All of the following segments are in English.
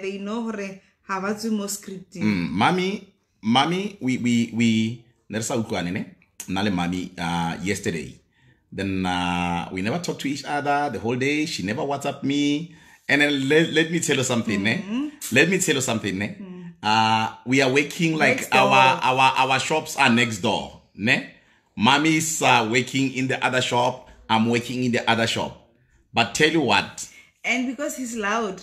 they know hore ha ba tswe mo scripting Mm, mommy, mommy, we we we never saw utlwane ne? Nna le mommy uh yesterday. Then uh, we never talked to each other the whole day. She never WhatsApp me. And then let, let me tell you something, ne? Let me tell you something, ne? Uh, we are working like Next door. our our our shops are next door, ne? Mommy's uh, working in the other shop. I'm working in the other shop. But tell you what, and because he's loud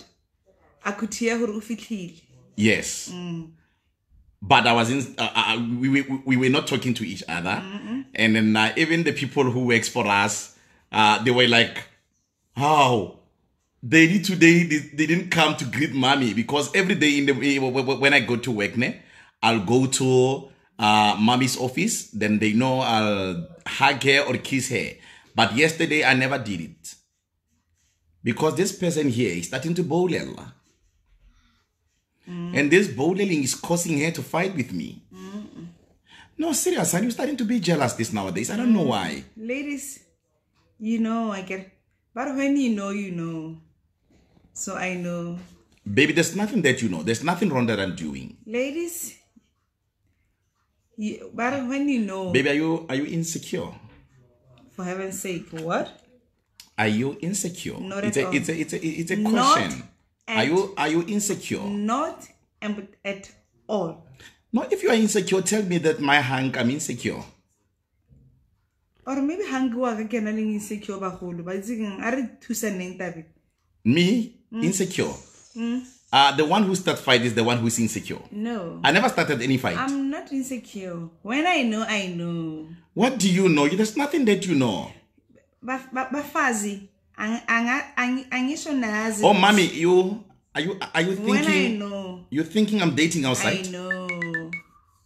a could hear hore o fitlhile Yes. But I was in. Uh, uh, we, we we were not talking to each other, and then uh, even the people who works for us, uh, they were like, "How they did today? They, they didn't come to greet mommy because every day in the when I go to work, ne, I'll go to uh, mommy's office. Then they know I'll hug her or kiss her. But yesterday I never did it because this person here is starting to bowl. Mm. And this bowling is causing her to fight with me. No, serious. Are you starting to be jealous this nowadays? I don't know mm. why. ladies you know i get but when you know you know so i know Baby, there's nothing that you know. There's nothing wrong that I'm doing. ladies you, but when you know Baby, are you are you insecure? for heaven's sake what Are you insecure? Not it's at a all. it's a it's a it's a Not question. Are you are you insecure? not at all No, if you are insecure, tell me that my hang I'm insecure. or maybe hangi wa ka ke na leng insecure bagolo ba itse keng a re thusaneng tabe Me insecure. Uh the one who start fight is the one who's insecure. no I never started any fight. i'm not insecure when i know i know what do you know? There's nothing that you know. Baf- ba- bafazi ang- anga- ang- angisho nazi Oh, mommy, you are you are you thinking when i know you're thinking I'm dating outside i know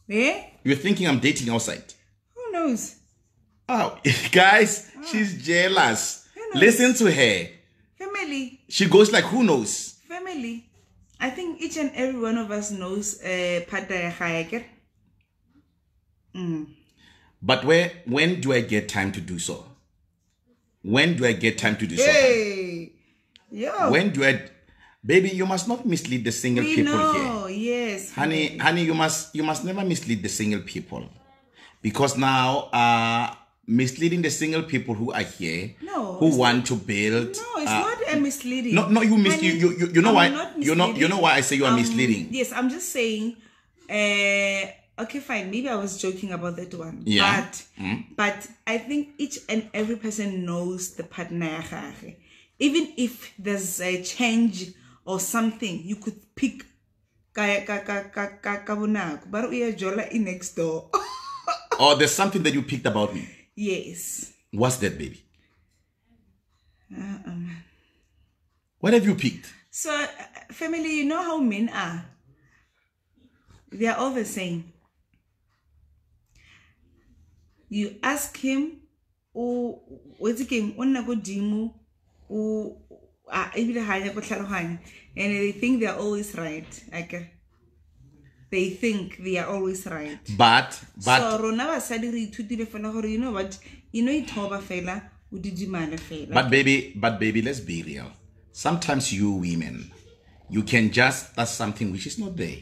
eh You're thinking I'm dating outside. who knows Oh, guys, she's jealous. Listen to her. family She goes like, who knows? family i think each and every one of us knows uh, pata ya gae akere? But where when do I get time to do so? When do I get time to do so? hey yo When do I baby you must not mislead the single we people know here. yes Honey, honey, you must you must never mislead the single people. Because now uh misleading the single people who are here No, who want to build no it's uh, not a misleading No, no, you mis- Honey, you- you- you know I'm why- not you know- you know why I say you are Um, misleading. yes i'm just saying uh okay fine maybe i was joking about that one Yeah. but but i think each and every person knows the partner even if there's a change or something you could pick in next door or there's something that you picked about me. yes What's that, baby? Uh-uh. What have you picked? So, uh, family, you know how men are. They are all the same. You ask him, o what's again, o nna ko dimo, o a ebile ha ya go tlhaloganya, and they think they are always right. Like they think they are always right. But but so rona basadi re ithutile fela gore you know what, you know ithoba fela, o didimale fela. but baby, but baby, let's be real. Sometimes you women, you can just start something which is not there.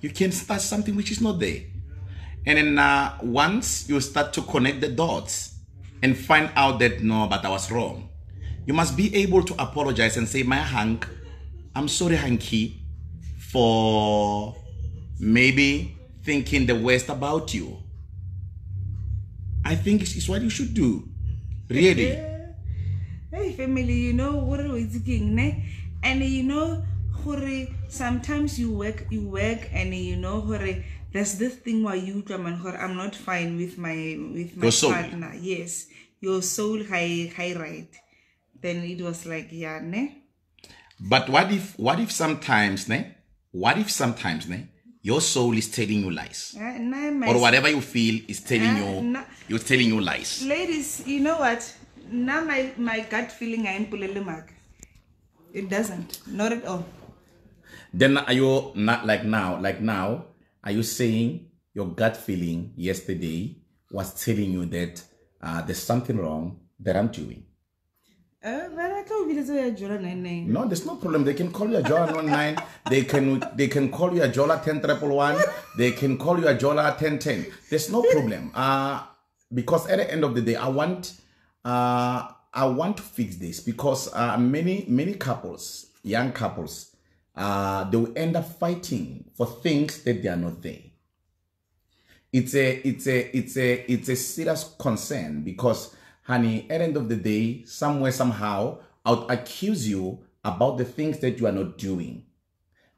You can start something which is not there. And then uh, once you start to connect the dots and find out that no, but I was wrong, you must be able to apologize and say, My Hank, I'm sorry, Hanky, for maybe thinking the worst about you. I think it's, what you should do. Really. hey family you know what we thinking ne and you know sometimes you work you work and you know there's this thing where you come and gore i'm not fine with my with my Your soul. partner yes your soul high high right then it was like yeah ne But what if what if sometimes, ne? What if sometimes, ne? Your soul is telling you lies. Eh, na my Or whatever you feel is telling Ah, you no. you're telling you lies. ladies you know what now my my gut feeling i impulele mark it doesn't not at all Then are you not like now, like now, are you saying your gut feeling yesterday was telling you that uh, there's something wrong that I'm doing? Uh, but I can't believe it's a nine nine. No, there's no problem. They can call you a Jola 19. They can they can call you a Jola 10 triple one. They can call you a Jola 1010. There's no problem. Uh because at the end of the day, I want uh I want to fix this because uh many many couples, young couples, uh they will end up fighting for things that they are not there. It's a it's a it's a it's a serious concern because honey, at the end of the day, somewhere, somehow, I'll accuse you about the things that you are not doing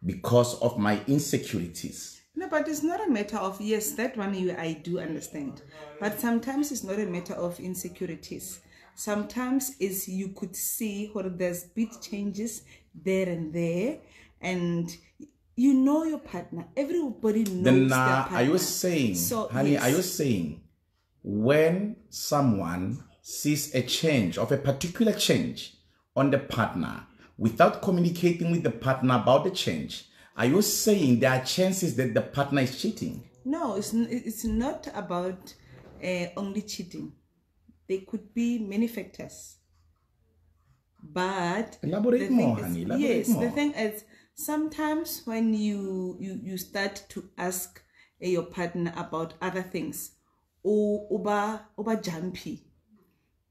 because of my insecurities. No, but it's not a matter of yes, that one you I do understand. But sometimes it's not a matter of insecurities. Sometimes is you could see where there's big changes there and there, and you know your partner. Everybody knows Then, their uh, partner. are you saying, So, honey, yes. are you saying when someone sees a change of a particular change on the partner without communicating with the partner about the change, are you saying there are chances that the partner is cheating? No, it's it's not about uh, only cheating. There could be many factors. But Elaborate more, is- honey, elaborate yes, more. the thing is sometimes when you you you start to ask uh, your partner about other things, o uba uba jumpy,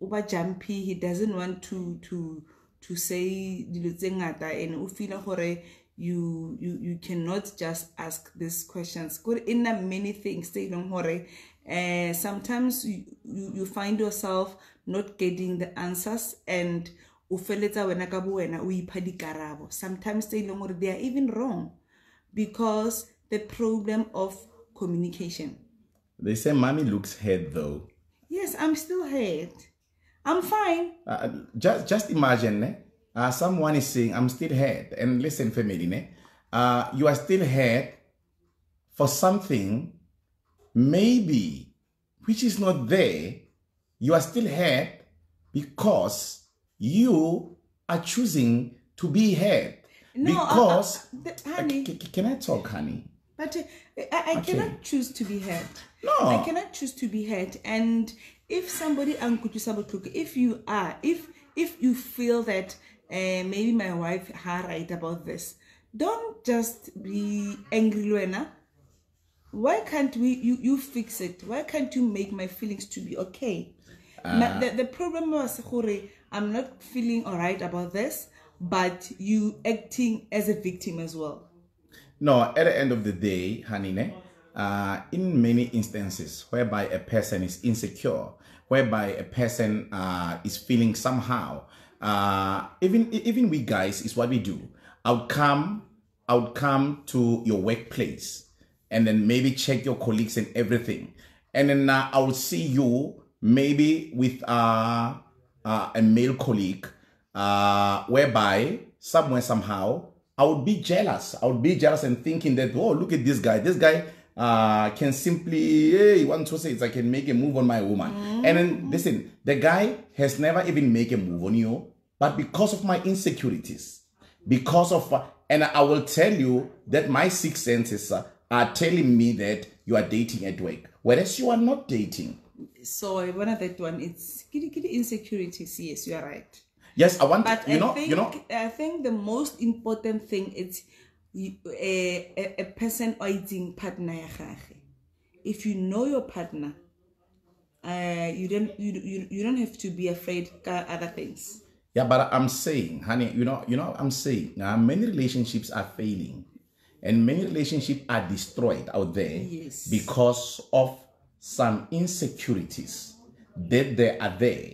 uba jumpy. He doesn't want to to to say dilo tse ngata and o feel gore you you you cannot just ask these questions. Good in many things leng gore uh, sometimes you, you you find yourself not getting the answers and o feletsa wena ka bo wena o ipha dikarabo sometimes tse e leng gore they are even wrong because the problem of communication They say mommy looks hurt though. yes i'm still hurt i'm fine Uh, just just imagine eh? uh, someone is saying i'm still hurt and listen family ne? uh, you are still hurt for something maybe which is not there you are still hurt because you are choosing to be hurt No, uh, because uh, th- honey. C- c- can i talk honey But uh, I, I Okay. cannot choose to be hurt. No. I cannot choose to be hurt. And if somebody botlhoko, if you are, if if you feel that uh, maybe my wife had right about this, don't just be angry, Luena. Why can't we you, you fix it? Why can't you make my feelings to be okay? Ma- the, the problem was I'm not feeling alright about this, but you acting as a victim as well. No, at the end of the day, Hanine, uh, in many instances whereby a person is insecure, whereby a person uh, is feeling somehow, uh, even even we guys is what we do. I would come, I would come to your workplace, and then maybe check your colleagues and everything, and then uh, I will see you maybe with uh, uh, a male colleague, uh, whereby somewhere somehow I would be jealous. I would be jealous and thinking that oh look at this guy. This guy uh, can simply hey one to say I can make a move on my woman. And then listen, the guy has never even made a move on you, but because of my insecurities, because of uh, and I will tell you that my six senses uh, are telling me that you are dating at work, whereas you are not dating. So I wanted that one. It's insecurities. Yes, you are right. Yes, I want But you I know think you know I think the most important thing is a, a a person fighting partner. If you know your partner, uh, you don't you, you you don't have to be afraid other things. Yeah, but I'm saying, honey, you know, you know, I'm saying, uh, many relationships are failing, and many relationships are destroyed out there Yes. because of some insecurities that they are there.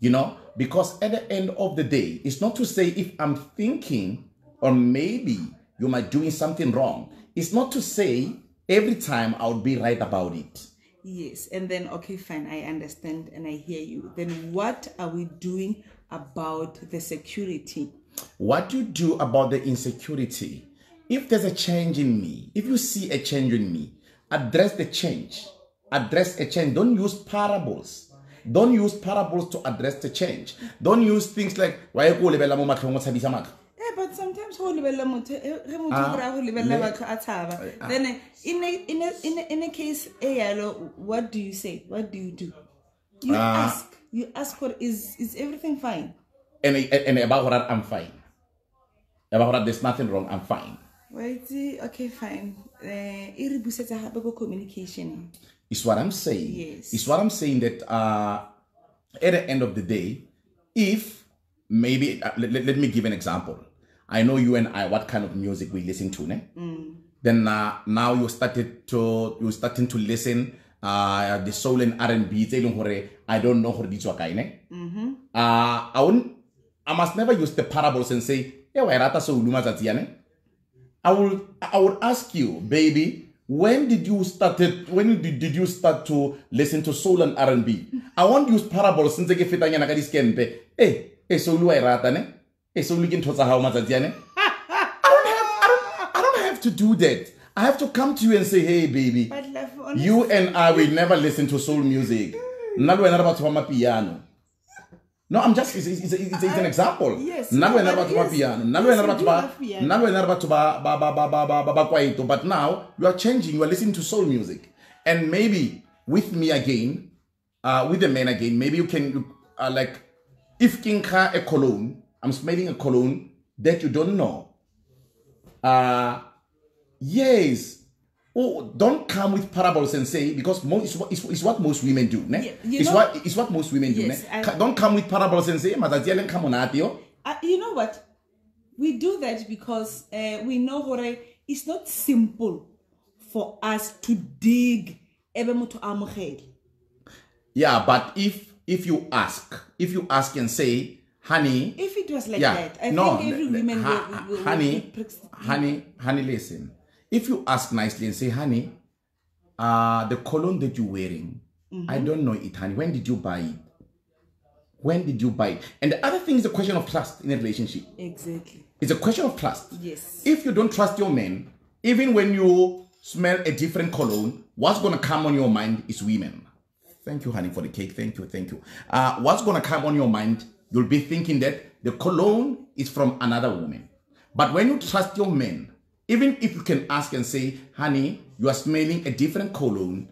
You know, because at the end of the day, it's not to say if I'm thinking or maybe you might doing something wrong. It's not to say every time I would be right about it. Yes, and then okay, fine, I understand and I hear you. Then what are we doing about the security? what you do about the insecurity if there's a change in me if you see a change in me address the change address a change don't use parables don't use parables to address the change don't use things like why go lebella mo matlhong o tshabisa matlho Yeah, but sometimes go lebella motho eh, ge motho Ah, kry-a go lebella batho a tshaba then eh, in a, in, a, in, a, in a case e yalo what do you say what do you do you Ah. ask you ask what is is is everything fine and and about what I'm fine. About what there's nothing wrong. I'm fine. Wait, okay, fine. Uh, e re busetsa gape ko communication. Is what I'm saying. Yes. Is what I'm saying that uh, at the end of the day, if maybe uh, let, let, me give an example. I know you and I what kind of music we listen to, ne? Then uh, now you started to you starting to listen uh the soul and R&B tse leng gore I don't know gore di tswa kae ne. Uh I won't I must never use the parables and say, "Yeah, rata soul matsatsi ya ne?" I will I would ask you, baby, when did you started when did, did you start to listen to soul and R&B? I won't use parables since ke fetanyana ka diskempe. Eh, eh soul wa e rata ne? Eh soul ke ntho tsa gago matsatsi ane? I don't have I don't I don't have to do that. I have to come to you and say, "Hey baby, you and I will never listen to soul music." Nna le wena re batho ba mapiano. No, I'm just, it's, it's, it's, it's, an example. Yes, Nna le no, wena re but batho ba yes. piano. Nna le Yes, wena re we batho ba, love piano. nna le wena re batho ba, ba, ba, ba, ba, ba, ba, ba kwaito. But now, you are changing, you are listening to soul music. And maybe with me again, uh, with the men again, maybe you can, uh, like, if kinka a cologne, I'm smelling a cologne that you don't know. Uh, yes. Oh, don't come with parables and say because most it's, what- it's, what most women do. Ne? You it's know- what it's what most women do. Yes, ne? I- don't come with parables and say, "Matsatsi a le nka monate yo." Uh, you know what? We do that because uh, we know hore it's not simple for us to dig. Yeah, but if if you ask, if you ask and say, "Honey," If it was like yeah, that, I no, think every woman ha- will, will, will honey, be pricks- honey, honey, listen. If you ask nicely and say, "Honey," uh, the cologne that you're wearing, Mm-hmm. I don't know it, honey. When did you buy it? When did you buy it? And the other thing is a question of trust in a relationship. Exactly. It's a question of trust. Yes. If you don't trust your man, even when you smell a different cologne, what's gonna come on your mind is women. Thank you, honey, for the cake. Thank you, thank you. Uh, what's gonna come on your mind? You'll be thinking that the cologne is from another woman. But when you trust your man, even if you can ask and say, honey, you are smelling a different cologne,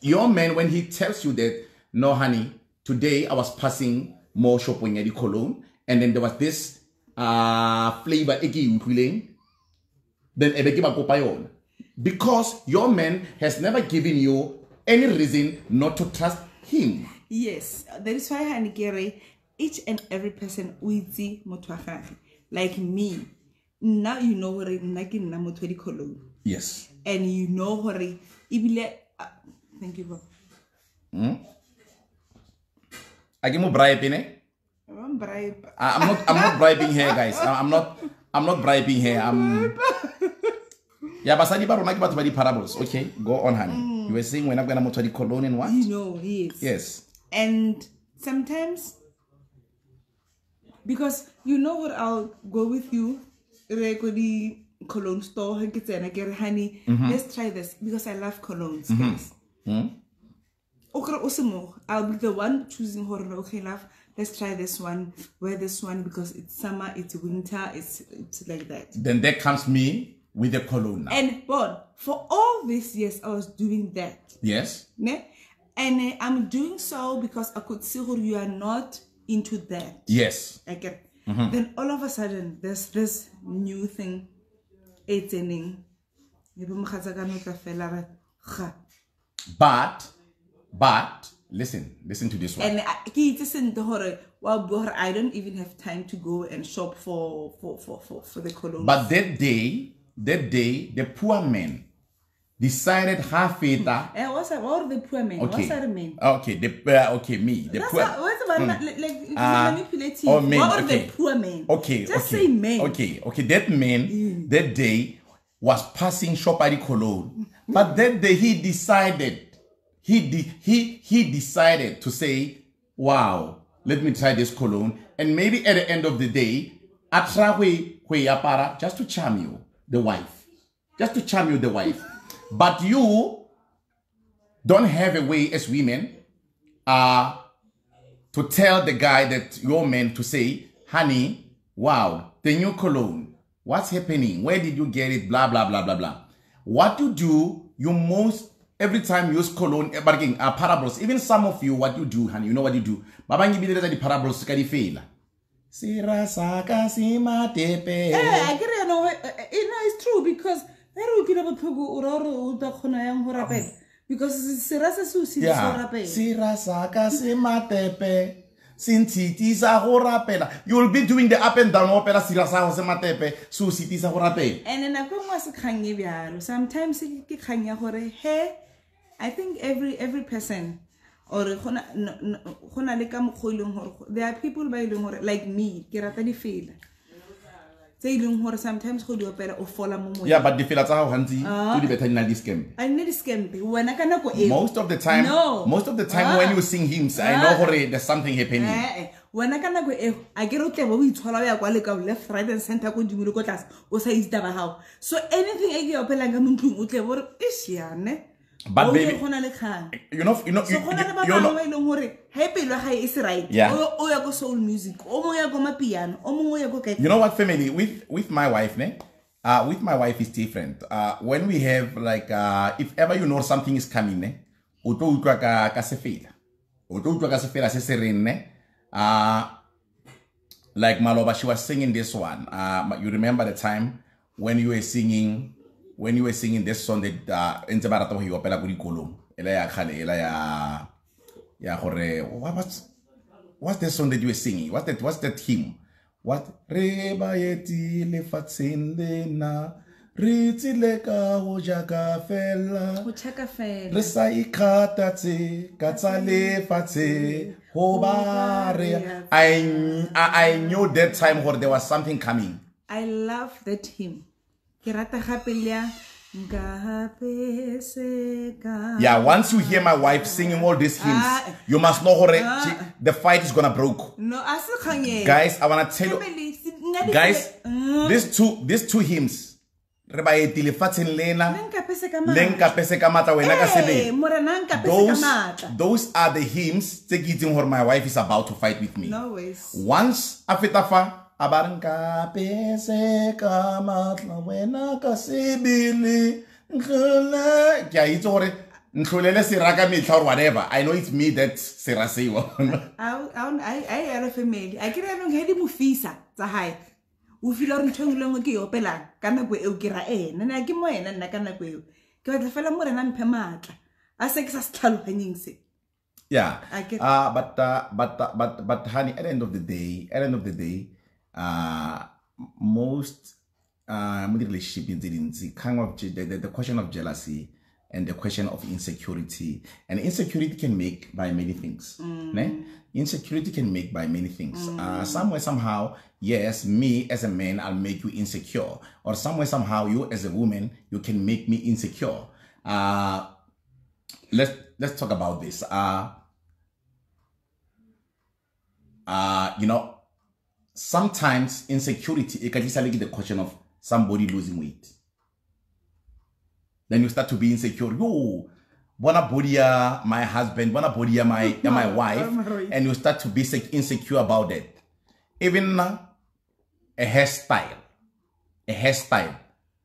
your man, when he tells you that, no, honey, today I was passing more the cologne, and then there was this uh, flavor, then. Because your man has never given you any reason not to trust him. Yes, that is why Hanikere, each and every person. Like me, now you know hore nna ke nna motho wa di-cologne. Yes. and you know hore ebile uh, thank you Bob. I give mo bribe, ne? I won't bribe. I- I'm not. I'm not bribing her, guys. I'm not. I'm not bribing her. I'm. Yeah, basadi ba rona ke batho ba di parables. Okay, go on, honey. You were saying when I'm gonna motho wa di cologne and what? you know yes Yes. and sometimes because you know what i'll go with you re di cologne store ke tsena ke re honey mhm. let's try this because i love colognes mhm. guys hmm? o kry o se mo i'll be the one choosing hore okay love let's try this one wear this one because it's summer it's winter it's it's like that Then there comes me with the cologne now. and but for all these years i was doing that Yes. ne? and uh, i'm doing so because i could see who you are not into that Yes. Okay then all of a sudden there's this new thing it's ending But, but listen, listen to this one. And ke itse sentle gore wa bua i don't even have time to go and shop for for for for, for the cologne But that day, that day, the poor man decided half feta. eh, what's that? what are the poor men Okay. what's that mean Okay. The uh, okay me the That's poor. what, what's about like, like it's Ah, manipulative. oh, men, what are okay. the poor men? Okay. Just okay, say men. Okay. Okay. That man that day was passing shop at the cologne, but that day he decided. He de- he he decided to say, "Wow, let me try this cologne," and maybe at the end of the day, I try we we apara just to charm you, the wife, just to charm you, the wife. But you don't have a way as women, uh, to tell the guy that you're meant to say, honey, wow, the new cologne, what's happening? Where did you get it? Blah, blah, blah, blah, blah. What you do, you most, every time use cologne, eh, but again, uh, parables, even some of you, what you do, honey, you know what you do. Babangi bineleza di parables ka di fela. sira saka se matepe Eh, I get it, no, eh, it's true because ge re utlwile botlhoko o ra gore o tla kgona yang go rapela? Because sera se se o sedisa go rapela sira saka se matepe se ntshitisa go rapela. You will be doing the up and down opela sira sa go se matepe se o sitisa go rapela. And nako e nngwe a se kgang e bjalo. Sometimes ke kgang ya gore he i think every every person or go na no- no- go na le ka mokgwa o e leng gore there are people ba e leng gore like me ke rata difela tse e leng gore sometimes go di opela o fola mo moyeng. Yeah but difela tsa gago gantsi Ah. tse di betha di na le di-scam. A nne di-scampe wena ka nako eo. Most of the time No. most of the time Ah. when you sing hymns i know gore there's something happening. Ee wena ka nako eo a ke re o tlebe o itshola o ya kwa lekao left right and center ko dimo le ko tlase o sa itse taba gago so anything e ke e opelang ka mo ntlong o tlebe ore e siane But baby- go na le kgang you know you know so you, go na le ba bangwe know ba e leng gore ga pelo ya e se right o ya ko soul music o mongwe ya ko mapiano o mongwe ya ko You know what, family? With with my wife, ne? Uh, with my wife is different. Uh, when we have like, uh, if ever you know something is coming, ne? O tlo utlwa ka ka sefela. O tlo utlwa ka sefela se se reng, ne? Uh, like Maloba, she was singing this one. Uh, you remember the time when you were singing, when you were singing this song that uh, ntse ba rata go e opela ko dikolong. Ela ya kgale, ela ya ya gore what was what's the song that you were singing? What's that? What's that hymn? What? Re baeti lefatsheng lena, re tsile ka go jaka fela, go check-a fela re sa ikgathatse ka tsa lefatshe go ba re. I, I I knew that time gore there was something coming. I love that hymn. Ke rata gape le ya ngape se ka. Yeah, once you hear my wife singing all these hymns, Ah. you must know gore she, the fight is gonna broke. No, a se kgang e. Guys, I wanna tell you. Family, si- nna di- guys Mm. these two these two hymns re ba etile fatsheng lena nkape se ka le matla. nkape se ka matla wena ka Eh, sebele morena a nkape se ka those those are the hymns tse ke itseng gore my wife is about to fight with me No ways. once a feta fa a ba re nkape ka matla wena ka sebele ntlole ke a itse gore ntlholele sera ka metlha or whatever. I know it's me that sera seo. Ya re family. A ke re anong ge di mofisa tsa gae o fila gore ntho engwe le ngwe ke e opelang ka nako eo ke ra ena. Nna ke mo ena nna ka nako eo. Ke batla fela morena mphe maatla. A se ke sa se tlhaloganyeng se. Yeah. Uh, but uh, but uh, but but honey, at the end of the day, at the end of the day, uh, most uh, mo di-relationship tse dintsi, kind of the, the, the question of jealousy and the question of insecurity, and insecurity can make by many things. Ne? Insecurity can make by many things. Uh, somewhere somehow, yes, me as a man, I'll make you insecure, or somewhere somehow, you as a woman, you can make me insecure. Uh, let's let's talk about this. Uh, uh, you know, sometimes insecurity it can easily get the question of somebody losing weight. Then you start to be insecure. Yo, wanna body ya my husband, wanna body ya my ya my wife, and you start to be sec- insecure about that. Even uh, a hairstyle, a hairstyle.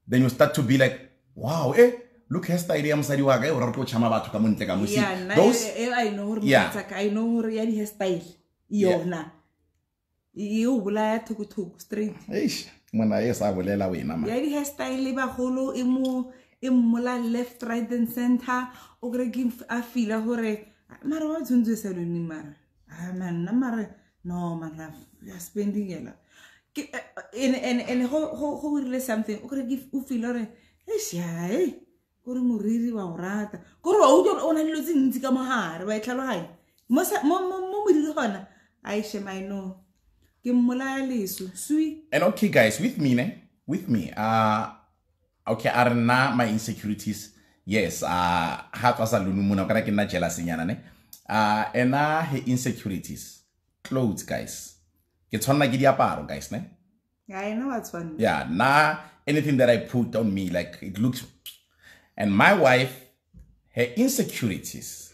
Then you start to be like, wow, eh, look hairstyle ya mosadi wa ka e o ra re tlo tšhama batho ka mo ntle ka mo. See, ya nna those e a know gore Yeah. a know gore ya di-hairstyle yona e o bolaya thoko-thoko straight. Eish, mona e sa bolela wena ya di-hairstyle bagolo e mo e mmola left right and center. O kry ke a fila gore mara wa tshwanetse e sa lone mara Ah, man nna mare no mara ya spending ela and- go dirile something o kry o fila gore eshae kore moriri wa go rata. Kore gore o na dilo tse ntsi ka mogare wa e tlhaloganya. Mo sa- mo mo- mo modiri gona aishem And okay, guys, with me, ne? With me, uh, okay, are na my insecurities. Yes, uh, hat was a lunu muna kana kina jealous nyana ne. Uh, and na he insecurities. Clothes, guys. Ke tshwanna ke diaparo, guys, ne? yeah i know wa tshwanela Yeah, na anything that I put on me, like it looks. And my wife, her insecurities,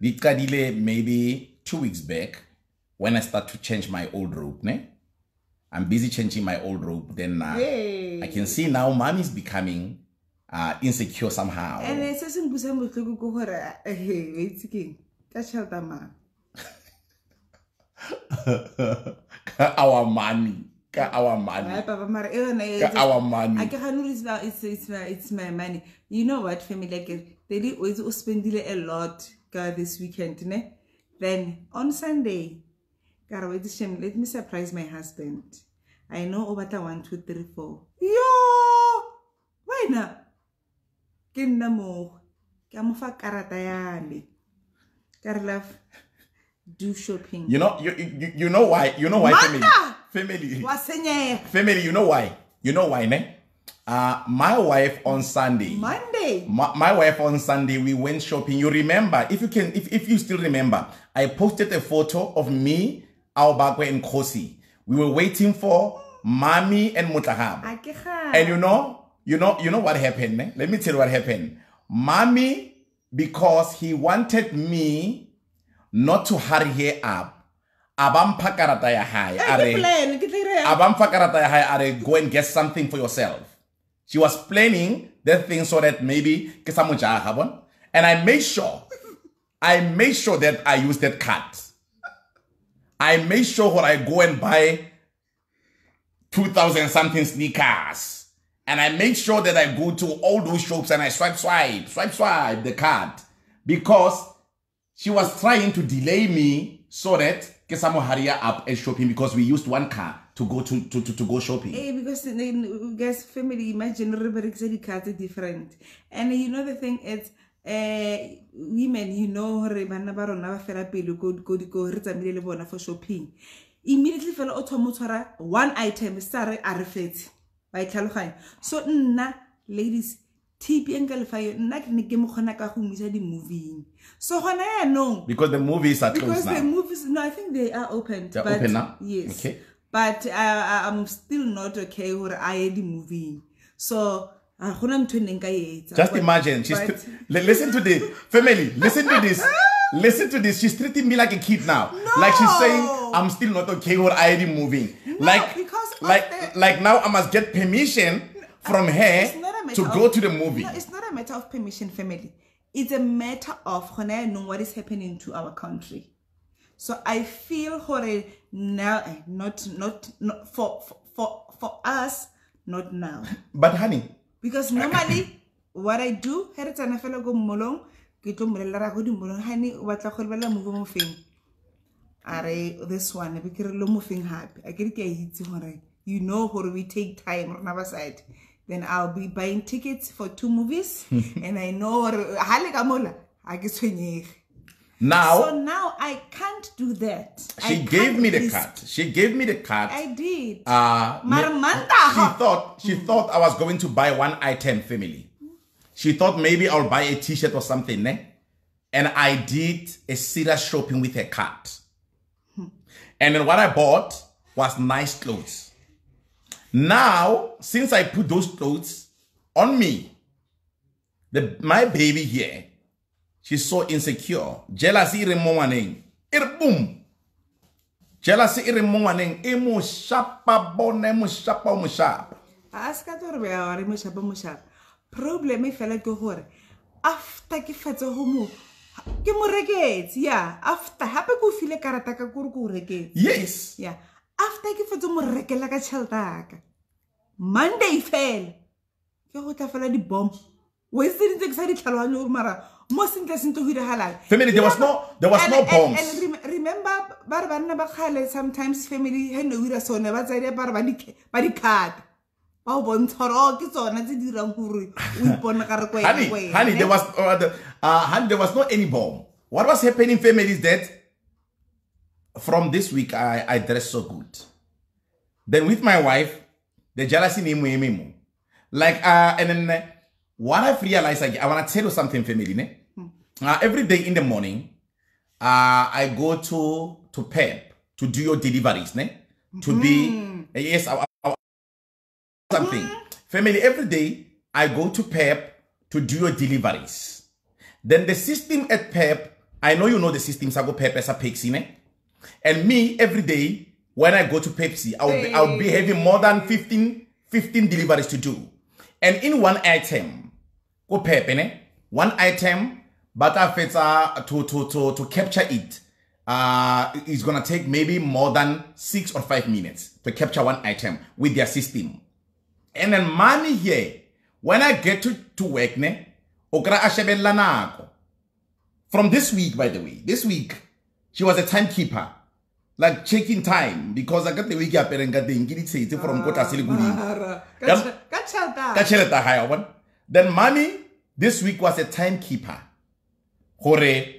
di qadile maybe two weeks back when I start to change my old robe, ne? I'm busy changing my old robe. Then uh, Hey. I can see now mom is becoming uh, insecure somehow. and se se mpusang botlhoko ke gore wa itse keng ka tšheleta mang ka our money our money Papa, mara, yona, ka our money I can handle it's, it's, it's, my, it's my money. You know what, family? Like, they always spend a lot this weekend, ne? Then on Sunday, Kara, wait, shame, let me surprise my husband. I know over the one, two, three, four. Yo! Why na? Ke nna mo. Ke mo fa karata ya me. Kare, love, do shopping. you know you, you, you know why you know why family Mata! family senyega. family you know why you know why ne uh my wife on sunday Monday. my, my wife on Sunday, we went shopping. You remember, if you can, if, if you still remember, I posted a photo of me, Albakwe, and Kosi. We were waiting for Mami and Mutahab. A ke ga- And you know, you know, you know what happened? eh? Let me tell you what happened. Mami, because he wanted me not to hurry her up, abampa karata ya hai, are- plan, ke tla ira yang? karata ya hai, are go and get something for yourself. She was planning that thing so that maybe ke sa mo jaga, bon? And I made sure, I made sure that I used that card. I made sure when I go and buy 2000 something sneakers. And I made sure that I go to all those shops and I swipe, swipe, swipe, swipe the card. Because she was trying to delay me so that Kesamo hurry up and shopping because we used one car to go to, to, to, to go shopping. Eh, because guys family imagine everybody the cards are different and you know the thing is uh, women you know gore banna ba rona ba fela pele ko re tsamaile le bona for shopping. Immediately fela o thoma o tshwara one item sa re a re fetse. Ba itlhaloganya so nna ladies tip e nka lefa yo nna ke ne ke mo kgona ka go mmisa di-moving so gona yaanong Because the movies are because closed the now. movies no i think they are open They're but, open now? yes. Okay. but uh, i'm still not okay gore a ye di-moving so a gona ntho neng ka etsa Just imagine. She's but- li- listen to this. Family, listen to this. Listen to this. She's treating me like a kid now. Like she's saying, I'm still not okay with ID moving. like, because like, the- like now I must get permission from her to of- go to the movie. No, it's not a matter of permission, family. It's a matter of yaanong what is happening to our country. So I feel gore now, eh, not not not for for for, for us, not now. But honey, because normally what i do he re tsena fela ko mmolong ke tlo mmolelela ra go dimolong gane o batla go lebelela movie mo feng? A re this one be ke re lo mo feng gape a kere ke a itse gore you know gore we take time rona ba side then i'll be buying tickets for two movies and i know gore ga le ka mola ga ke tshwenyege now so now i can't do that I she gave me the risk- card. She gave me the card. i did Uh, she thought she thought I was going to buy one item family. She thought maybe I'll buy a t-shirt or something, ne? And I did a serious shopping with her card. And then what I bought was nice clothes. Now, since I put those clothes on me, the my baby here, she's so insecure. Jealousy in morning. It boom. Jealousy in morning. E mo shapa bone mo shapa mo shapa. a se ka tore be a re mošapa mošapa problem e fela ke gore after ke fetse go mo ke mo reketse ya after gape ke o file karata ka kore ke o reketse Yes. ya after ke fetse mo rekela ka tšhelete aka monday fela ke go tla fela di-bomb o itse dintse ke sa ditlhaloganye gore mara mo sentle sentle go diragalang Family, there was no- there was And- no bombs. and rem- remember ba re banna ba kgale sometimes family he ne ira sone ba diaparo ba di- ba di-cata ba o bontsha gore o ke tsona tse dirang gore o ipone ka re ko honey, honey, there was uh, the, uh, honey, there was no any bomb. What was happening, family, is that from this week I, I dressed so good. Then with my wife, the jealousy name me Like uh, and then uh, what I've realized, like, I want to tell you something, family. Ne? Uh, every day in the morning, uh, I go to to Pep to do your deliveries, ne? To be yes, I, I, something. Family, every day I go to Pep to do your deliveries. Then the system at Pep, I know you know the systems. I go Pep as a Pepsi, ne? And me, every day, when I go to Pepsi, I'll be, I'll be having more than 15, 15 deliveries to do. And in one item, go Pep, ne? One item, fetch, uh, to, to, to, to capture it. uh, it's gonna take maybe more than six or five minutes to capture one item with their system. And then money here, when I get to, to work, ne, okra a nako. From this week, by the way, this week, she was a timekeeper. Like checking time because I got the week up and got the ingredient from Kota Siliguri. Mara, ka Yep. tjhe- ka tjhelete Ka tjhelete ya hae, wa bona? Then mommy this week was a timekeeper. Hore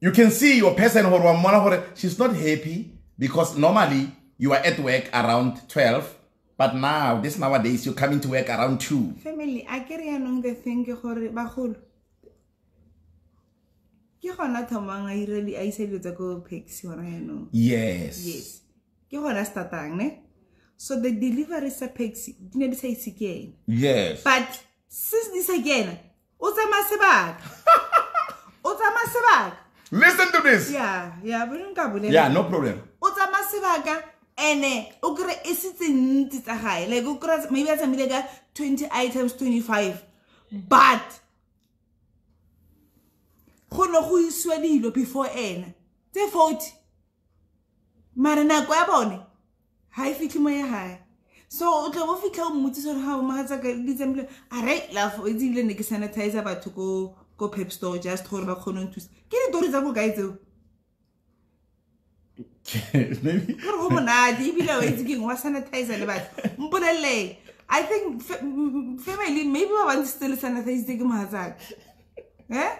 you can see your person hore wa mmona hore she's not happy because normally you are at work around 12 but now this nowadays you're coming to work around 2 family a ke re the thing ke gore bagolo ke gona thomang a ireli a isa dilo tsa ko paxi gona yes. Yes. Ke gona startang ne? So the delivery sa paxi di ne di sa ise ke ena. Yes. But since this again o tsamaya sebaka o tsamaya sebaka listen to this. Ya ya boneng ka bolela yeah no problem. O tsamaya sebaka ene o kry e setse ntsi tsa gae. Like o kry maybe a tsamaile ka twenty items twenty-five. But go ne go isiwa dilo before ena. Tse forty. Mare nako ya bone ga e fitlhe mo ya gae. So o tla bo fitlha o mmotse sore ga mogatsaka ditsamile a re lafo e tsebile ne ke sanitizer batho ko ko pep store just gore ba kgone go thusa ke ditori tsa bokae tseo kore go monate ebile wa itse keng? Wa sanitizer le batho? Mpolelele i think fa- m- m- family maybe ba bantsi still sanitized ke mogatsaka eh?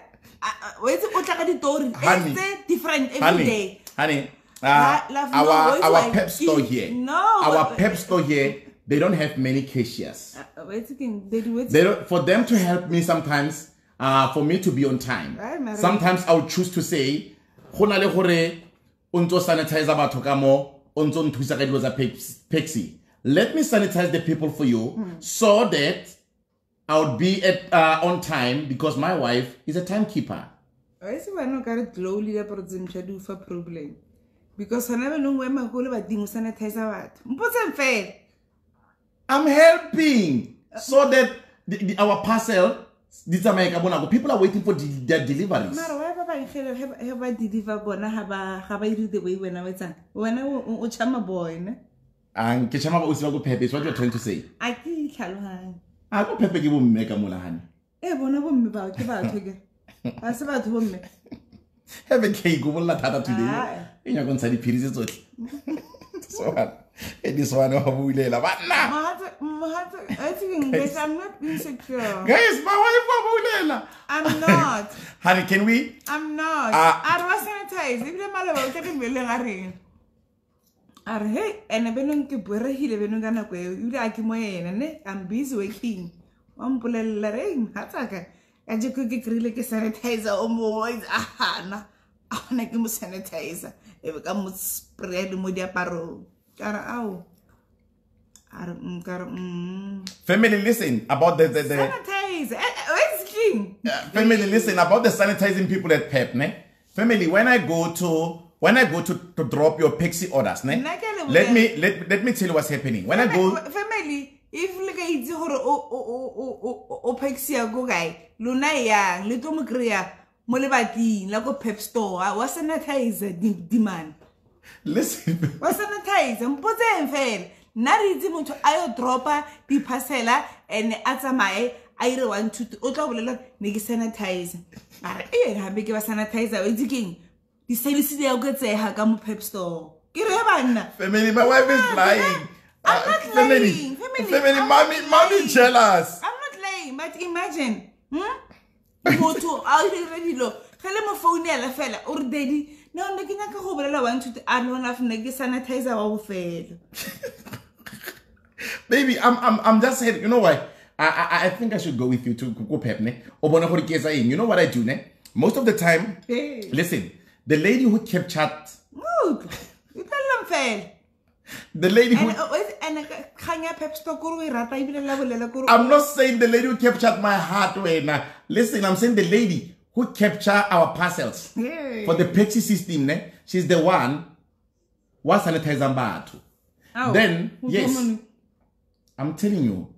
Wa itse o tla ka ditori. Tse different every honey. honey. Uh, La- love, no, our wait, our wait. pep store here. No, our pep store here they don't have many cashiers. Ah, wa itse they do it? They don't for them to help me sometimes uh, for me to be on time. Right, sometimes i would choose to say go na le gore o ntse o sanitizer batho ka mo o ntse nthusa ka dilo tsa Pex- let me sanitize the people for you so that i would be at uh, on time because my wife is a timekeeper. Wa itse bana o ka glow le diaparo tse ntšha di ufa problem. Because gona benong o ema ko le badimo sanitizer batho. Mpotseng fela. I'm helping so that the, the, our parcel di tsamaye ka bonako. People are waiting for the, their deliveries. Mara wa ba bang gele ge ba deliver bona ga ba ga ba ire the way wena o etsang. Wena o chama boyne ang ke chama ba o siba go pepe is what you're trying to say? A ke itlhaloganye. A go pepe ke bomme ka molagane e bona bomme bao ke batho ke? Ga se batho bomme have a cake o bolla thata today e nyako ntsha diphiri tse tsotlhe. So e dis one wa builela banna. Mohatsa- mohatsa- I think, guys, I'm not insecure. guys my wife wa builela I'm not. honey can we? I'm not. Ah. a re wa sanitize? Ebile maloba o tla dimeleng a reng a re hei ande benong ke boregile benong ka nako eo. Ebile a ke mo ena ne? I'm busy working. Wa mpolelela re gatsaka ka. Jeko ke kry-ile ke sanitizer o mongwe a gana a gona ke mo sanitizer. Ebe ka mo spraya le mo diaparong ka re ao a mm, family listen about the, the, the sanitizer Eh, eh, king Uh, family listen about the sanitizing people at pep ne? Family when i go to when i go to, to drop your paxi orders ne? Nna ke a le let me let, let me tell you what's happening. When i go family if ka itse gore o- o- o- o- o- o paxia ko kae lona yang le tlo mo kry-a mo lebating la ko pep store ah, wa sanitizer di- dimane listen. Wa sanitizer mpotseng fela nna re itse motho a yo dropa diphasela and a tsamaye a ire one two o tla bolela ne ke sanitizer are ee gape ke ba sanitizer o itse keng di-sales di ya oketsega ka mo pep store. Ke re banna. Family my wife is lying. I'm Uh, not family lying. Family, family. I'm mommy not mommy lying. jealous. I'm not lying, but imagine. Hmm? motho a dire dilo ge le mo founela fela o re daddy no ne ke nyaka go bolela one two a lona ne ke sanitizer wa bofelo. Baby i'm i'm i'm just saying you know what I, I I think I should go with you to go pep ne o bona gore ke etsa eng. You know what I do ne? Most of the time Hey. listen the lady who tlolelang fela the lady who And, uh, and, pep store kore o rata ebile la bolela I'm not saying the lady who captured my heart listen I'm saying the lady who capture our parcels Hey. for the Paxi system ne she's the one who sanitizing batho Au, then yes I'm telling you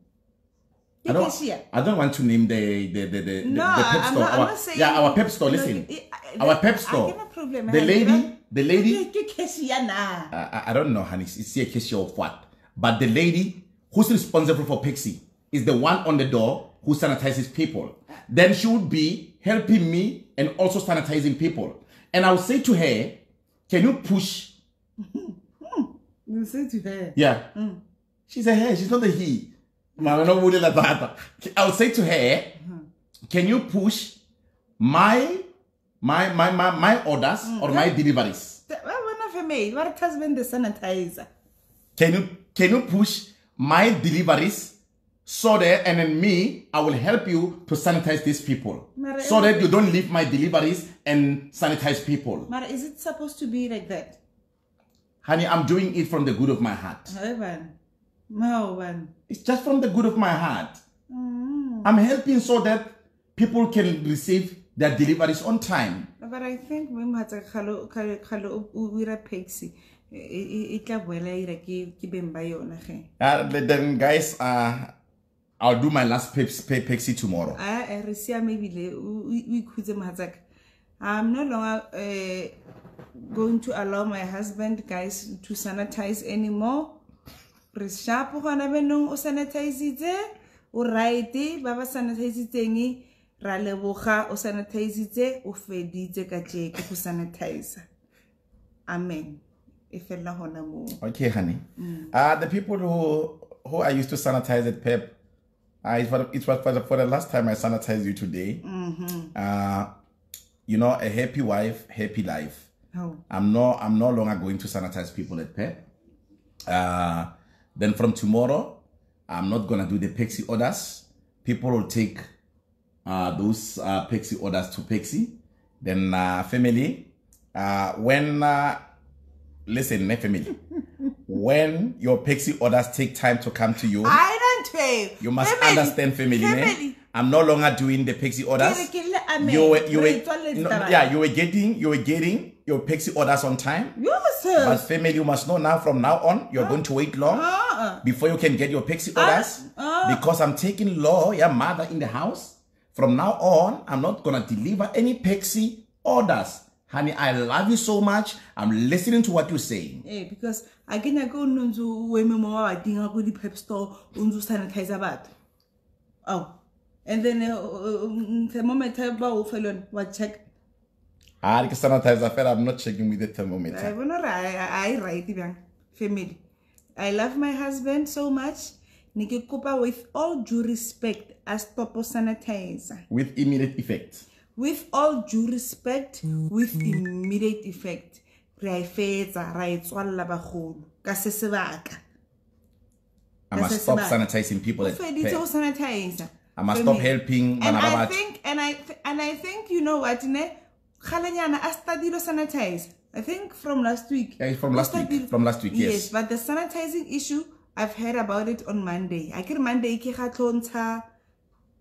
I don't. I don't want to name the the the, the, No, the pep I'm store. not, I'm not saying. yeah, our pep store. No, Listen, our pep store. problem, The lady, the lady. Ke- ke cashier na. I, I don't know, honey. It's a case of what. But the lady who's responsible for Paxi is the one on the door who sanitizes people. Then she would be helping me and also sanitizing people. And I would say to her, "Can you push?" You say to her. Yeah. Hmm. She's a her. She's not a he. Mama, no bude la tata. I would say to her, hmm. "Can you push my my my my, my orders hmm. or my deliveries?" Ba bona family, ba re husband the sanitizer. Can you can you push my deliveries so that and then me I will help you to sanitize these people Mara- so that you don't leave my deliveries and sanitize people. Mara, is it supposed to be like that? Honey, I'm doing it from the good of my heart. Hayi bana. No bana. It's just from the good of my heart. Mm. I'm helping so that people can receive their deliveries on time. But I think. Uh, then guys, uh, I'll do my last pep, pep, Pepsi tomorrow. Ah, e re sia mebile o ikhutse mohatsaka. I'm no longer uh, going to allow my husband guys to sanitize anymore. Re sharp gona benong o sanitize o right ba ba sanitize ra leboga o sanitize o feditse ka tje ke go sanitize. Amen. E fela hona mo. Okay, honey. Uh, the people who who I used to sanitize at PEP, uh, it, was, it was for the, for the last time I sanitized you today. Uh, you know, a happy wife, happy life. Oh. I'm no I'm no longer going to sanitize people at PEP. Uh, then from tomorrow, I'm not gonna do the Paxi orders. People will take uh, those uh, Paxi orders to Paxi. Then uh, family, uh, when uh, listen, my family, when your Paxi orders take time to come to you, I you must Family, understand, family. ne? Family. I'm no longer doing the Paxi orders. Ke re ke le amen. You were, you were, no, yeah, you were getting, you were getting your Paxi orders on time. Yes, But family, you must know now from now on, you're ah. going to wait long Uh-uh. before you can get your Paxi orders. uh. because I'm taking law, your mother in the house. From now on, I'm not gonna deliver any Paxi orders. Honey, I love you so much. I'm listening to what you're saying. Eh, because a ke go ntse o eme mo wa bating go di-pep store o ntse o sanitizer batho ao and then uh, uh, um, thermometer ba o fe le yone wa check Ah, ke sanitizer fela, I'm not checking with the thermometer. I bona gore a e right bjang family i love my husband so much kopa with all due respect a stop o sanitizer With immediate effect. With all due respect with immediate effect re a e fetsa ra e tswalela bagolo ka se sebaka. I must stop sanitizing people o at feditse pep. sanitizer. I must stop helping and i think and i and i think you know what ne? Kgalenyana a startile sanitize i think from last week. Yeah, from last week. From last week, yes. but the sanitizing issue i've heard about it on monday. I re monday ke ga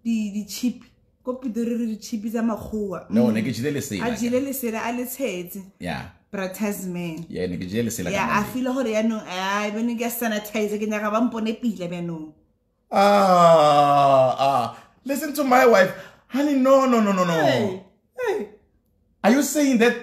di di chip ko pitori re di tsa makgowa No, Mm. ne ke jile lesela a jile lesela a le tshetse Yeah. bratasman Yeah, ne ke jile lesela ka a feel gore yaanong a bene ke a sanitize ke nyaka ba mpone pila bjanong Ah, ah. Listen to my wife. Honey, no, no, no, no, no. Hey, hey. Are you saying that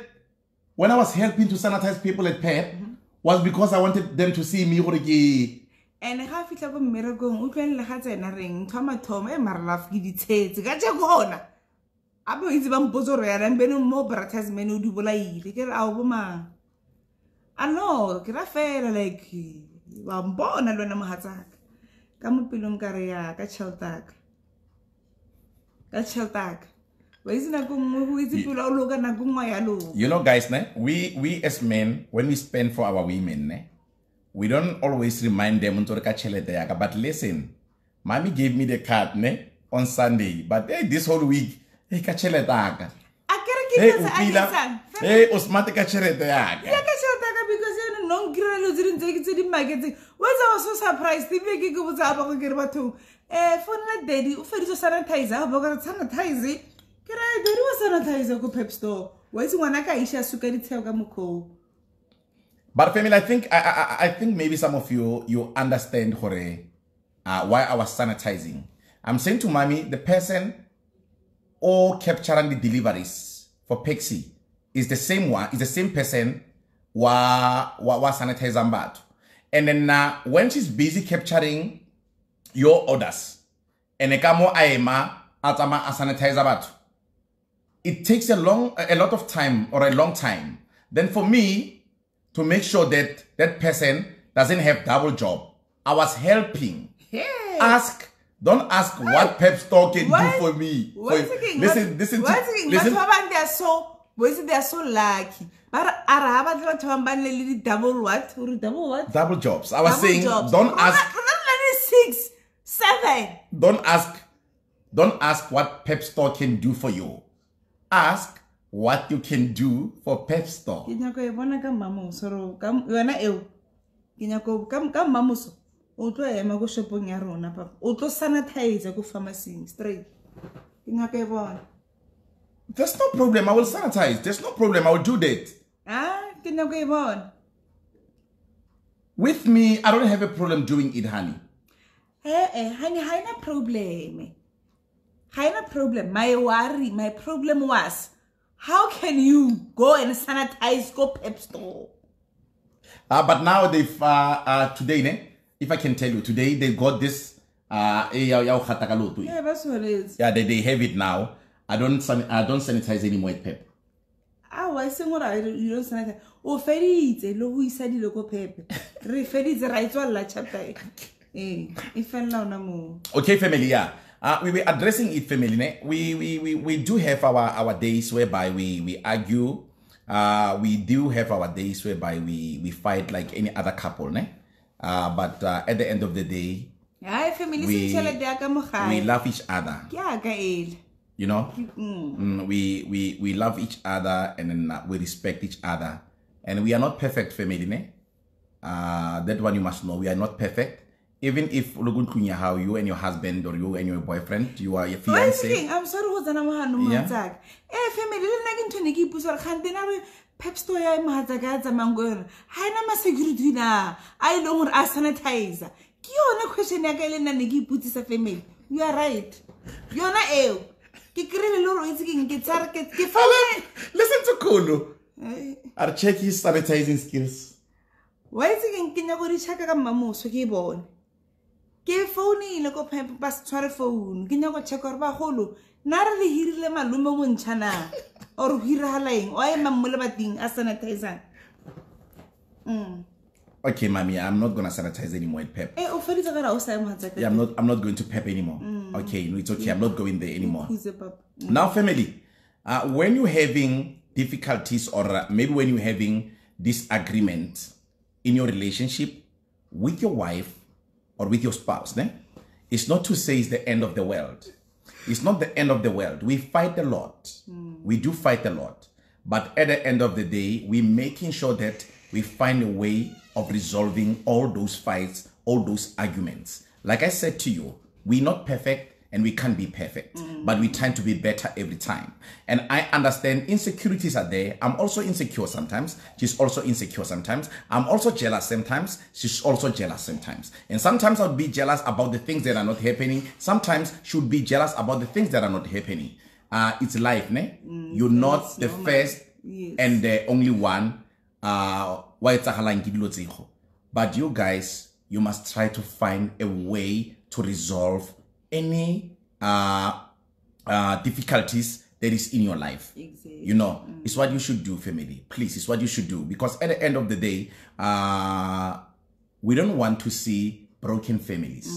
when I was helping to sanitize people at PEP was because I wanted them to see me gore ke and ga a fitlha ko mmerekong o tlweng le ga tsena reng ntho mathomo e eh, maralaf ke ditshetse ka je gona ape o itse ba mpotse gore yanang beneng mo bratasman o di bolaile. Ke re ao bomang a no ke ra fela like wa mpona le wena mogatsaka ka. Mo pelong ka re ya ka tšheltaka ka. Tšheltaka wa itse nako nngwe go itse pelo o loka nako nngwe ya loka You know, guys, ne? We we as men, when we spend for our women, ne? We don't always remind them "Ntore ka tjhelete ya ka." But listen, mommy gave me the card, ne? On Sunday. But hey, this whole week, hey, ka tjhelete ya ka. a kere ke Hey, dilo tse a Upila. etsang Hey, o smart ka tjhelete ya ka. ya ka tšhelotaka because yone non kry-a dilo tse dintse ke tse di maketseng o etsa wa so surprise ebile ke ke botse apago ke re bathong um fonela daddy o feditse sanitize a boka re sanitize ke re daddy wa sanitize ko pep store wa itse ngwana ka iša suka ditsheo ka mokgoo But family, I think I, I I think maybe some of you you understand hore, uh, why I was sanitizing I'm saying to mommy, the person all capturing the deliveries for Paxi is the same one, is the same person wa wa, wa sanitizer batho. And then now when she's busy capturing your orders, and ekamo aema atama a sanitizer batho, it takes a long a lot of time or a long time. Then for me to make sure that that person doesn't have double job, I was helping. Hey. Ask don't ask what pep store can What? do for me. What's For- thinking? listen, what, listen, what's to, thinking? listen. Batho ba they are so boys they are so lucky ba re a re ha batle batho ba bang ba nne di-double what double what Double jobs. I was Double saying, jobs. don't ask, rona re na le six seven don't ask, don't ask what pep store can do for you. Ask what you can do for pep store. ke nyako e bona ka mmamoso ka yona eo ke nyako ka mmamoso o tlo ema ko shopong ya rona papa o tlo sanitizer ko pharmacing straight ke nyako e bona There's no problem. I will sanitize. There's no problem. I will do that. ah ke nyako e bona With me, I don't have a problem doing it, honey. ee honey ha ina problem ha ina problem my worry my problem was how can you go and sanitize go pep store Uh, but now they've uh, uh, today, ne, if I can tell you, today they got this. Uh, eh, ho kgata ka leoto e. yeah yeah, they, they have it now. I don't san- I don't sanitize anymore at pep. awa e seng gore a re- you don't sanitize o feditse le go isa dilo ko pepe re feditse ra e tswalela chapter e ee e felela ona Okay, family, yeah. Uh, we were addressing it, family. Ne? We, we, we, we do have our, our days whereby we, we argue. Uh, we do have our days whereby we, we fight like any other couple. Ne? Uh, but uh, at the end of the day, family We- se tšhelete ya ka we love each other. You know, Mm, we, we, we love each other and then uh, we respect each other. And we are not perfect, family. Ne? Uh, that one you must know. We are not perfect. Even if how you and your husband or you and your boyfriend, you are your fiance. I'm sorry go tsena mogano Yeah. mogatsaka ee family le nna ke ntho ne ke ipusa gore kgante na re pep store ya mogatsaka ya tsamayang ko yone ga ena ma-security na. A e leng gore a sanitizer ke yone question ya ka e le nna ne ke iputsisa family. You are right. Yona eo. Ke kry-ile le gore o itse keng ke tsare ke ke fa- Listen to Kulu. Eh, I'll check his sanitizing skills. wa itse keng ke nyako dišhaka ka mmamoso ke e bone ke founile ko ba se tshware founu ke nyako check gore bagolo nna re le hirile malome mo ntšha na or go hiragala eng o emang mo lebating a sanitizang Mm. Okay, mommy, I'm not gonna sanitize anymore at Pep. e o feditse gore a o sa Yeah, I'm not. I'm not going to Pep anymore. Okay, no, it's okay. I'm not going there anymore. Papa Now, family, uh, when you're having difficulties or uh, maybe when you're having disagreement in your relationship with your wife or with your spouse, ne? it's not to say it's the end of the world. It's not the end of the world. We fight a lot. Hmm. We do fight a lot. But at the end of the day, we're making sure that we find a way of resolving all those fights, all those arguments. Like I said to you, we're not perfect and we can't be perfect, but we try to be better every time. And I understand insecurities are there. I'm also insecure sometimes. She's also insecure sometimes. I'm also jealous sometimes. She's also jealous sometimes. And sometimes I'll be jealous about the things that are not happening. Sometimes she'll be jealous about the things that are not happening. Uh, it's life, ne? You're not the normal. first Yes. and the only one. Uh, wa etsagalang ke but you guys, you must try to find a way to resolve any uh, uh, difficulties that is in your life. Exactly. You know, it's what you should do, family. Please, it's what you should do because at the end of the day, uh, we don't want to see broken families.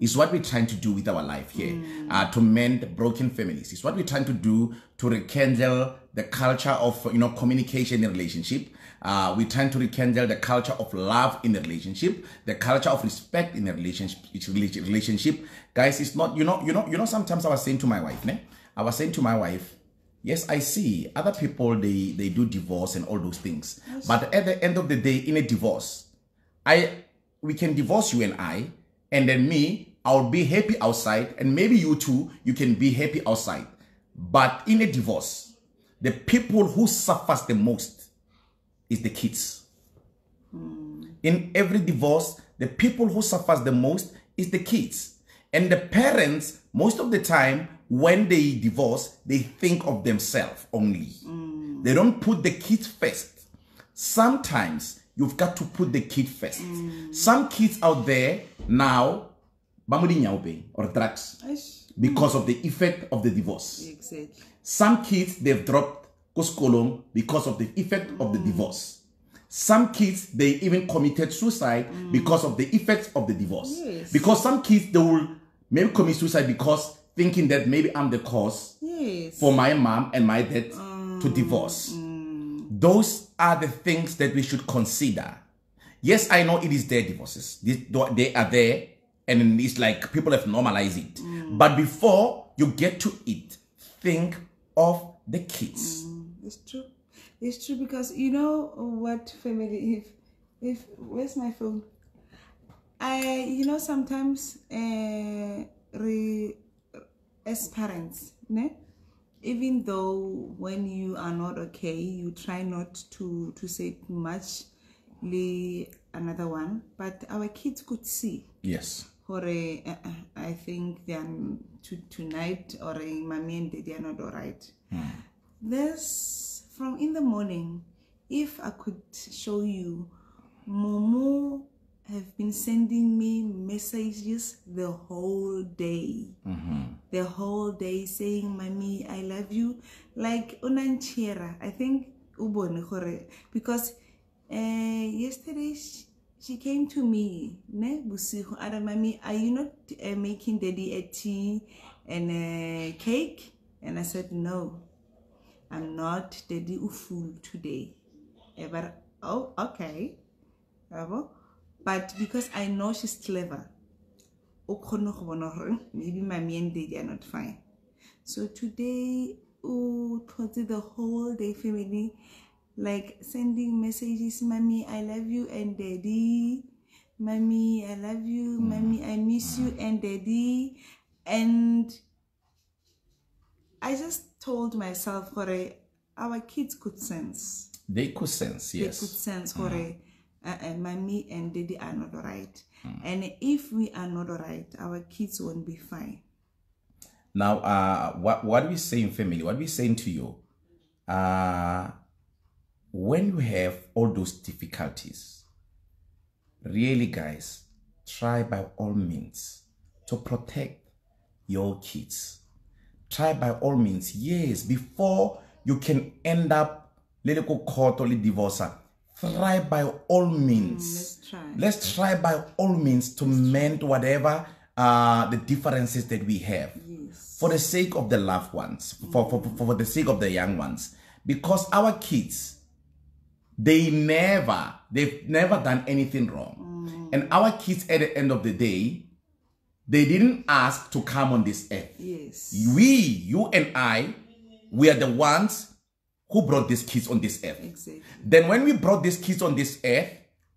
It's what we're trying to do with our life here, uh, to mend broken families. It's what we're trying to do to rekindle the culture of you know communication in relationship. Uh, we're trying to rekindle the culture of love in the relationship, the culture of respect in the relationship. Relationship, guys. It's not you know you know you know. Sometimes I was saying to my wife, ne? I was saying to my wife, Yes, I see. Other people they they do divorce and all those things. But at the end of the day, in a divorce, I we can divorce you and I, and then me, I'll be happy outside, and maybe you too, you can be happy outside. But in a divorce, the people who suffers the most is the kids. In every divorce, the people who suffers the most is the kids. And the parents, most of the time, when they divorce, they think of themselves only. They don't put the kids first. Sometimes you've got to put the kid first. Some kids out there now, or drugs because of the effect of the divorce. Exactly. Some kids they've dropped koskolong because of the effect of the divorce. Some kids they even committed suicide because of the effects of the divorce. Yes. Because some kids they will maybe commit suicide because thinking that maybe I'm the cause Yes. for my mom and my dad to mm. divorce. Mm. Those are the things that we should consider. Yes, I know it is their divorces. They are there, and it's like people have normalized it. Mm. But before you get to it, think of the kids. It's true. It's true because you know what family if if where's my phone? I you know sometimes uh, re, as parents, ne? even though when you are not okay, you try not to to say too much. Another one, but our kids could see Yes. or uh, uh, I think they are to, tonight or mommy and daddy are not all right. There's from in the morning, if I could show you, Momo have been sending me messages the whole day. The whole day saying, Mommy, I love you. Like Unanchera. I think Ubone because uh, yesterday she, she came to me, ne busiku. Ada mommy, are you not uh, making daddy a tea and a cake? And I said no, I'm not daddy ufull today. Ever oh, okay, But because I know she's clever, o kgone go bona gore maybe mommy and daddy are not fine. So today, oh, towards the whole day family, like sending messages, mommy, I love you, and daddy, mommy, I love you, mm. mommy, I miss you, and daddy, and I just told myself, Hore, our kids could sense. They could sense, yes. They could sense, Hore, uh, uh, mommy and daddy are not alright. And if we are not alright, our kids won't be fine. Now, uh, what what we saying, family? What we saying to you? Uh, when you have all those difficulties, really, guys, try by all means to protect your kids. Try by all means, yes, before you can end up little court or divorce. Try by all means. Let's try. Let's try by all means to mend whatever uh, the differences that we have Yes. for the sake of the loved ones, for, for, for, for the sake of the young ones. Because our kids, they never, they've never done anything wrong. And our kids, at the end of the day, they didn't ask to come on this earth. Yes. We, you and I, we are the ones who brought these kids on this earth. Exactly. Then when we brought these kids on this earth,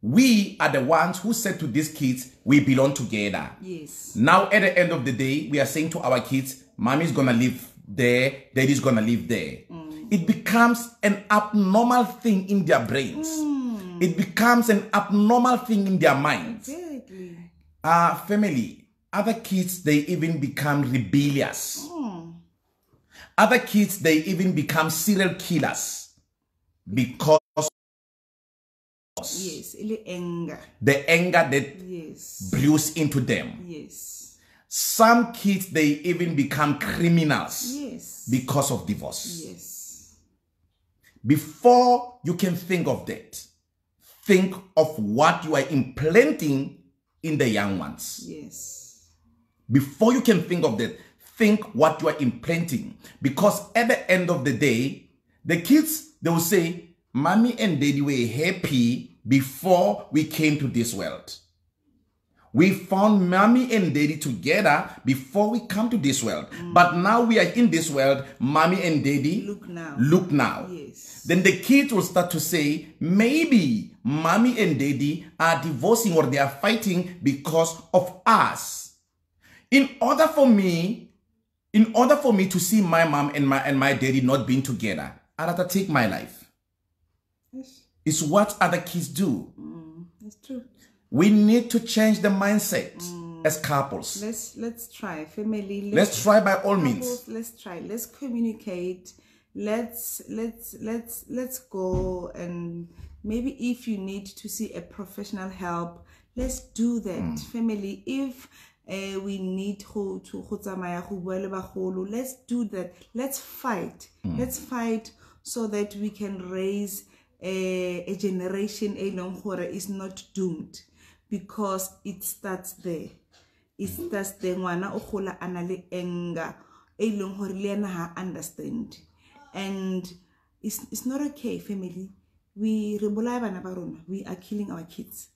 we are the ones who said to these kids, we belong together. Yes. Now, at the end of the day, we are saying to our kids, mommy's gonna live there, daddy's gonna live there. It becomes an abnormal thing in their brains. It becomes an abnormal thing in their minds. Exactly. Uh, family, other kids, they even become rebellious. Hmm. Other kids, they even become serial killers because Yes. Anger. the anger that Yes. brews into them. Yes. Some kids, they even become criminals Yes. because of divorce. Yes. Before you can think of that, think of what you are implanting in the young ones. Yes. Before you can think of that, think what you are implanting. Because at the end of the day, the kids, they will say, Mommy and Daddy were happy before we came to this world. We found mommy and daddy together before we come to this world. Mm. But now we are in this world, mommy and daddy Look now. look now. Yes. Then the kids will start to say, maybe mommy and daddy are divorcing or they are fighting because of us. In order for me, in order for me to see my mom and my and my daddy not being together, I rather take my life. Yes. It's what other kids do. It's true. We need to change the mindset. as couples. let's let's try family Let's try by all means. let's try let's communicate let's let's let's let's go and maybe if you need to see a professional help let's do that Hmm. family if uh, we need go to go tsamaya go bua le bagolo. Let's do that. Let's fight. Hmm. let's fight so that we can raise a, a generation e leng gore is not doomed because it starts there. It starts there. Ngwana o gola a na le anger e leng gore le ena ha understand. And it's, it's not okay family. We re bolaya bana ba rona. We are killing our kids.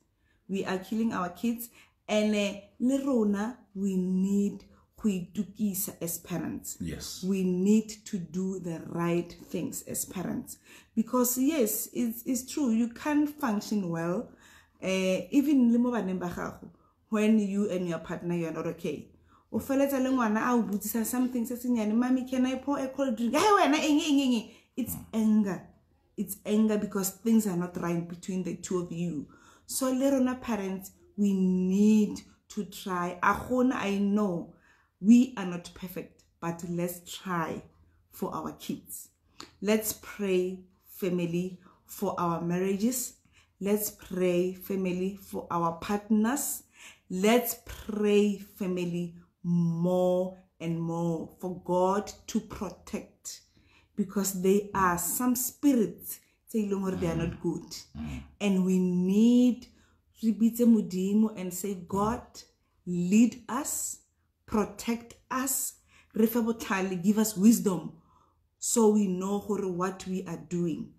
We are killing our kids and uh, le rona we need go itukisa as parents. Yes. we need to do the right things as parents. Because yes it's, it's true you can't function well uh, even le mo baneng ba gago when you and your partner you are not okay. O feletsa le ngwana a o botsisa something se senyane mommy can i pour a cold drink? Hey wena eng eng eng eng?" it's anger. It's anger because things are not right between the two of you. So le rona parents we need to try. A gona i know we are not perfect but let's try for our kids. Let's pray family for our marriages. Let's pray family for our partners. Let's pray family more and more for god to protect because there are some spirits they are not good. And we need re modimo and say god lead us protect us. Re give us wisdom so we know what we are doing.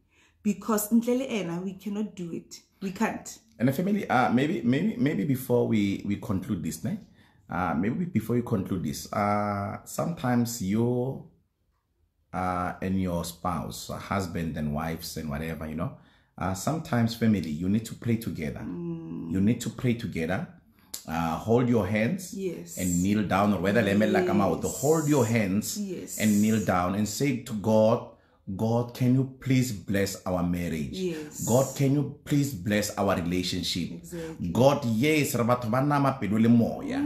Because ntle le ena we cannot do it. We can't. And the family, uh, maybe, maybe, maybe before we we conclude this, né? Uh, maybe before you conclude this, uh, sometimes you, uh, and your spouse, husband and wives and whatever, you know, uh, sometimes family, you need to pray together. You need to pray together. Uh, hold your hands Yes. and kneel down, or whether lemela come out, to hold your hands Yes. and kneel down and say to God, God, can you please bless our marriage? Yes. God, can you please bless our relationship? Exactly. God, yes, re batho ba nama pelo le moya.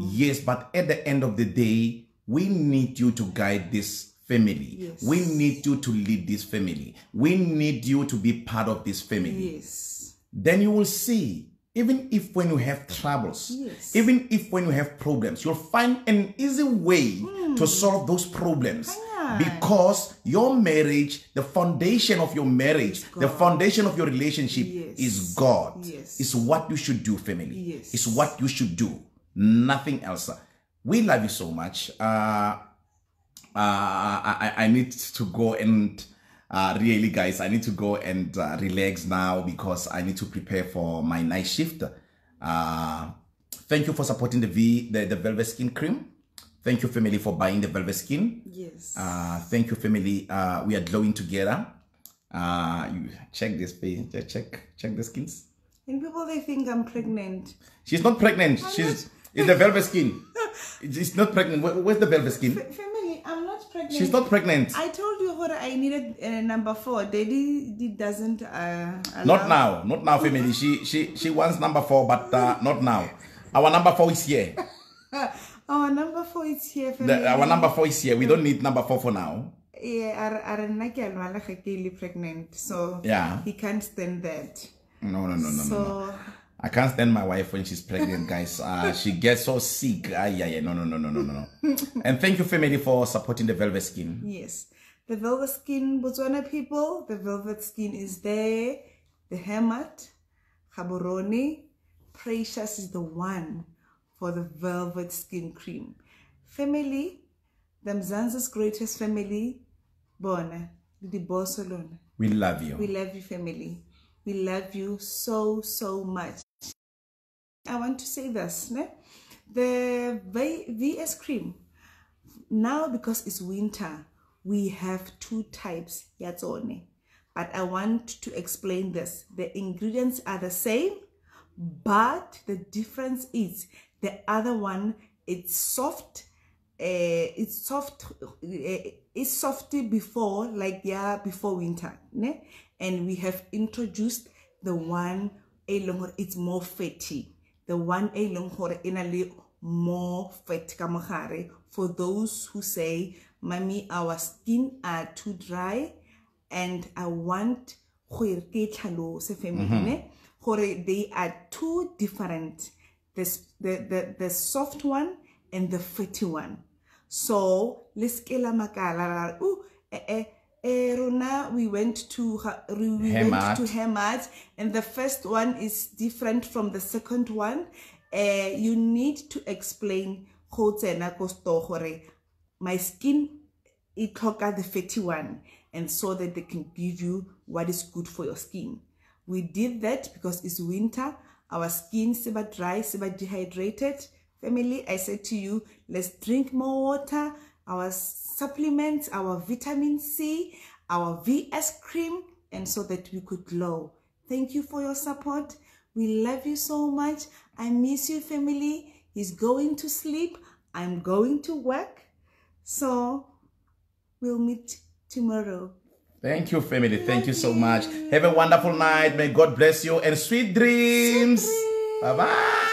Yes, but at the end of the day, we need you to guide this family. Yes. We need you to lead this family. We need you to be part of this family. yes Then you will see, even if when you have troubles, Yes. even if when you have problems, you'll find an easy way Hmm. to solve those problems. Because your marriage, the foundation of your marriage, the foundation of your relationship Yes. is God. Yes. Is what you should do, family. Yes. Is what you should do. Nothing else. We love you so much. Uh, uh, I, I need to go and uh, really, guys, I need to go and uh, relax now because I need to prepare for my night shift. Uh, thank you for supporting the V, the, the Velvet Skin Cream. Thank you, family, for buying the Velvet Skin. yes Uh, thank you, family. Uh, we are glowing together. Uh, you check this page. Check, check the skins. and people they think i'm pregnant She's not pregnant. She's it's the velvet skin. It's not pregnant. Where- Where's the velvet skin? i'm not pregnant She's not pregnant. I told you what I needed uh, number four. Daddy doesn't uh. Not now. Not now, family. She she she wants number four, but uh, not now. Our number four is here. Our number four is here. Family. The, our number four is here. We don't need number four for now. Yeah, nna ke a lwala ga pregnant, so Yeah. he can't stand that. No, no, no, no, so no, no. I can't stand my wife when she's pregnant, guys. Uh, she gets so sick. Ah, yeah, yeah. No, no, no, no, no, no, and thank you, family, for supporting the velvet skin. yes, the velvet skin Botswana people. The velvet skin is there. The Hermat, Gaborone, Precious is the one for the velvet skin cream. Family, the Mzansi's greatest family, Bona, the boss alone. We love you. We love you, family. We love you so, so much. I want to say this, ne? The VS cream, now because it's winter, we have two types, yatsone. But I want to explain this. The ingredients are the same, but the difference is the other one, it's soft, uh, it's soft uh, it's softy before like yeah before winter ne? and we have introduced the one e leng it's more fatty the one e leng gore e na le more fat ka mogare. For those who say mommy our skin are too dry and i want go e ke tlhalose family gore they are two different. This, the, the, the soft one and the fatty one. So let's ke la makala ra "Ooh, eh, eh, eh, rona we went to we we went to Hamart, and the first one is different from the second one. Uh, you need to explain go tsena ko store gore my skin e tlhoka the fatty one and so that they can give you what is good for your skin. We did that because it's winter. Our skin is about dry, about dehydrated. Family, I said to you, let's drink more water. Our supplements, our vitamin C, our VS cream, and so that we could glow. Thank you for your support. We love you so much. I miss you, family. He's going to sleep. I'm going to work. So we'll meet tomorrow. Thank you, family. Thank you so much. Have a wonderful night. May God bless you and sweet dreams. Bye bye.